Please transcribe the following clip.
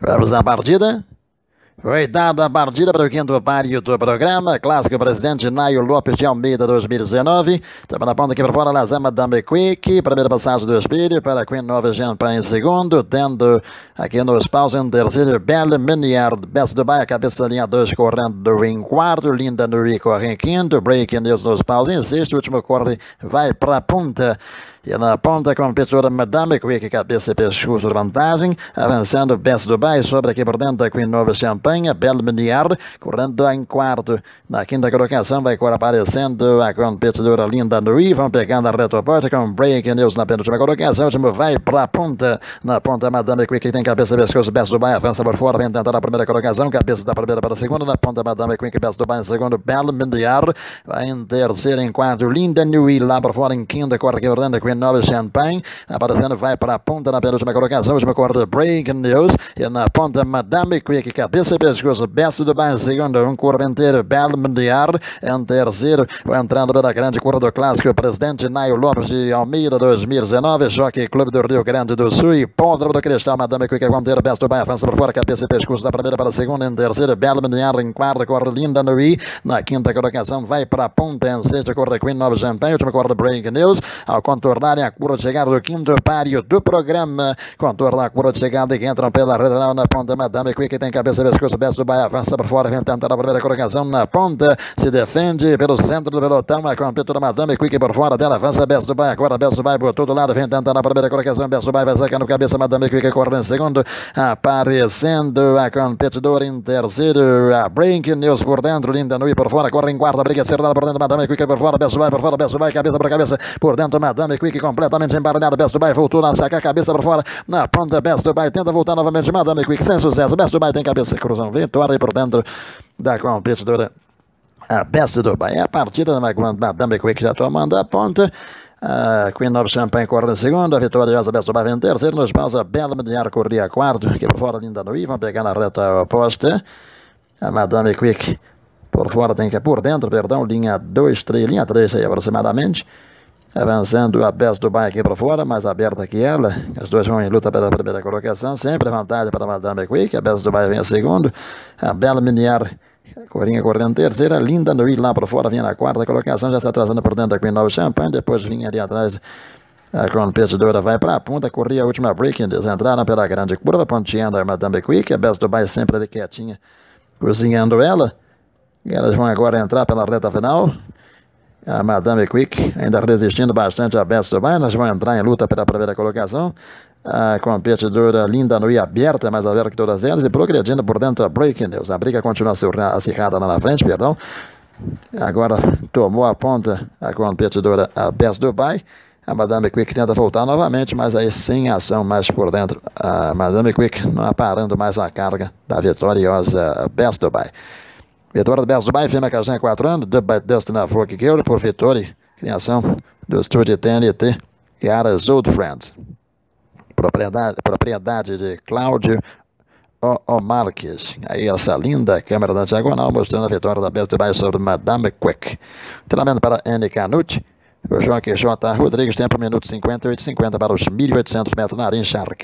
Vamos à partida? Foi dada a partida para o quinto páreo do programa, clássico presidente Naio Lopes de Almeida 2019. Estamos na ponta aqui para fora, Lazama Dame Quick, primeira passagem do Espírito para Queen Nova Champagne em segundo, tendo aqui no espaço em terceiro, Belle Miniard, Best Dubai, a cabeça linha 2 correndo em quarto, Linda Nui corre em quinto, Breaking News no espaço em sexto, último corre vai para a ponta. Na ponta, competidora Madame Quick, cabeça e pescoço de vantagem, avançando Best Dubai, sobre aqui por dentro a Queen Nova Champagne, Belle Miniar, correndo em quarto. Na quinta colocação vai aparecendo a competidora Linda Nui, vão pegando a retoporta com Break News na penúltima colocação, último vai para a ponta. Na ponta, Madame Quick tem cabeça e pescoço, Best Dubai, avança por fora, vem tentar a primeira colocação, cabeça da primeira para a segunda, na ponta, Madame Quick, Best Dubai em segundo, Belle Miniar, vai em terceiro, em quarto, Linda Nui, lá por fora em quinta, corre aqui por dentro, Queen Nova Champagne, aparecendo, vai para a ponta na penúltima colocação, última corda Break News, e na ponta Madame Quick, cabeça e pescoço, Best do Bairro, segundo, um curva inteiro, Belo Mundiar, em terceiro, entrando pela grande curva do clássico, presidente Naio Lopes de Almeida 2019, Jockey Clube do Rio Grande do Sul, e Pódromo do Cristal, Madame Quick, inteiro, Best do Bairro, avança por fora, cabeça e pescoço da primeira para a segunda, em terceiro, Belo Mundiar, em quarto, corre Linda Nui, na quinta colocação, vai para a ponta, em sexta, corre Queen Nova Champagne, última corda Break News, ao contornarem a curva de chegada do quinto páreo do programa. Contorna a curva de chegada e entram pela rede na ponta. Madame Quick tem cabeça pescoço. Best do Bahia avança por fora. Vem tentar a primeira colocação na ponta. Se defende pelo centro do pelotão. A competitora Madame Quick por fora dela. Avança Best do Bahia. Agora Best do Bahia por todo lado. Vem tentar a primeira colocação. Best do Bahia vai sacando cabeça. Madame Quick corre em segundo. Aparecendo a competidora em terceiro. A Brink News por dentro. Linda Nui por fora. Corre em quarta. Briga cerrada por dentro. Madame Quick por fora. Best do Bahia por fora. Best do Bahia cabeça por cabeça. Por dentro Madame Quick completamente embaralhado. Best Dubai voltou a sacar a cabeça para fora. Na ponta, Best Dubai tenta voltar novamente. Madame Quick sem sucesso. Best Dubai tem cabeça cruzão. Vitória por dentro da competidora. A Best Dubai. É a partida da Madame Quick já tomando a ponta. A Queen of Champagne corre em segundo, a vitoriosa Best Dubai vem em terceiro, nos paus a Bela Mediar corria quarto, aqui por fora linda no I, vão pegar na reta oposta. A Madame Quick por fora tem que por dentro, perdão, linha 2, 3, linha 3 aí aproximadamente. Avançando a Best Dubai aqui para fora, mais aberta que ela. As duas vão em luta pela primeira colocação. Sempre vantagem para a Madame Quick. A Best Dubai vem a segundo. A Bela Miniar, Corinha correndo terceira. Linda Nui lá para fora, vinha na quarta colocação. Já está atrasando por dentro da Queen Nova Champagne. Depois vinha ali atrás. A competidora vai para a ponta, corria a última break, eles entraram pela grande curva, ponteando a Madame Quick, a Best Dubai sempre ali quietinha, cozinhando ela. E elas vão agora entrar pela reta final a Madame Quick, ainda resistindo bastante a Best Dubai, nós vamos entrar em luta pela primeira colocação. A competidora Linda Nui aberta, mais aberta que todas elas, e progredindo por dentro a Breaking News. A briga continua acirrada lá na frente, perdão. Agora tomou a ponta a competidora a Best Dubai. A Madame Quick tenta voltar novamente, mas aí sem ação mais por dentro. A Madame Quick não aparando mais a carga da vitoriosa Best Dubai. Vitória do Best Dubai, firma Cajanha 4 anos, Dustin Folk Girl, por Vitória, criação do estúdio TNT e Old Friends. Propriedade, propriedade de Cláudio O, o Marques. Aí essa linda câmera da diagonal mostrando a vitória da Best Dubai sobre Madame Quick. Treinamento para N. Canucci. O João J. Rodrigues, tempo minuto 58,50 para os 1.800 metros na área encharcada.